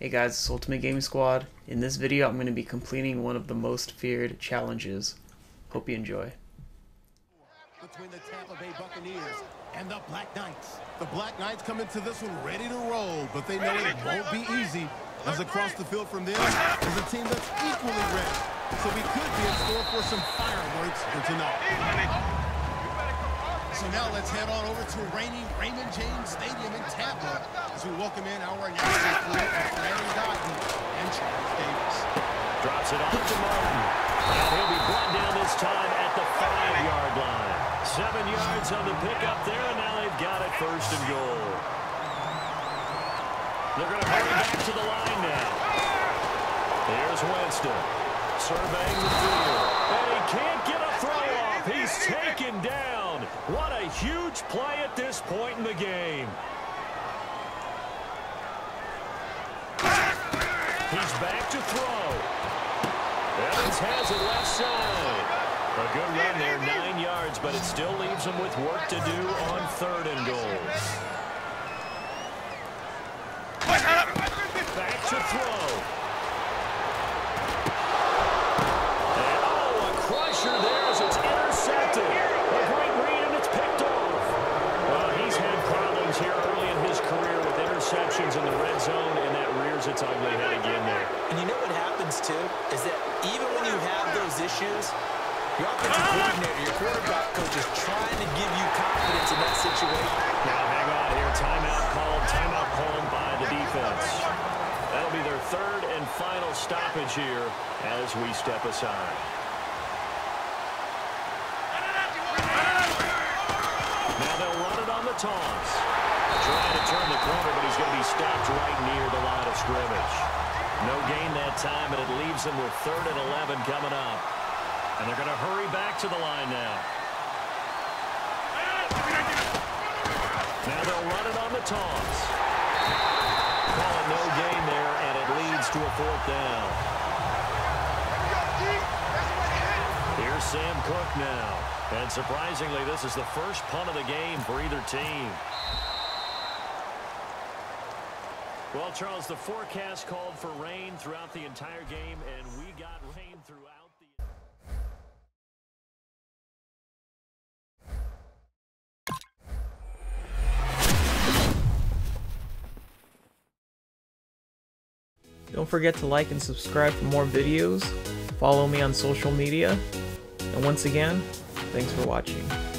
Hey guys, it's Ultimate Gaming Squad. In this video, I'm going to be completing one of the most feared challenges. Hope you enjoy. Between the Tampa Bay Buccaneers and the Black Knights. The Black Knights come into this one ready to roll, but they know it won't be easy. As across the field from them is a team that's equally ready. So we could be in store for some fireworks here tonight. So now let's head on over to reigning Raymond James Stadium in Tampa as we welcome in our announcing Gaudin and Charles Davis. Drops it off to Martin. And he'll be brought down this time at the five-yard line. Seven yards on the pickup there, and now they've got it first and goal. They're going to hurry back to the line now. Here's Winston. Surveying the field. And he can't get a throw off. He's taken down. What a huge play at this point in the game. He's back to throw. Evans has it left side. A good run there, nine yards, but it still leaves him with work to do on third and goal. Back to throw. And that rears its ugly head again there. And you know what happens, too, is that even when you have those issues, your offensive ah! coordinator, your quarterback coach is trying to give you confidence in that situation. Now, hang on here. Timeout called. Timeout called by the defense. That'll be their third and final stoppage here as we step aside. Now they'll run it on the toss. Trying to turn the corner, but he's going to be stopped right near the line scrimmage. No gain that time, and it leaves them with third and 11 coming up. And they're going to hurry back to the line now. Now they'll run it on the toss. Call it no gain there, and it leads to a fourth down. Here's Sam Cook now. And surprisingly, this is the first punt of the game for either team. Well, Charles, the forecast called for rain throughout the entire game, and we got rain throughout the... Don't forget to like and subscribe for more videos. Follow me on social media. And once again, thanks for watching.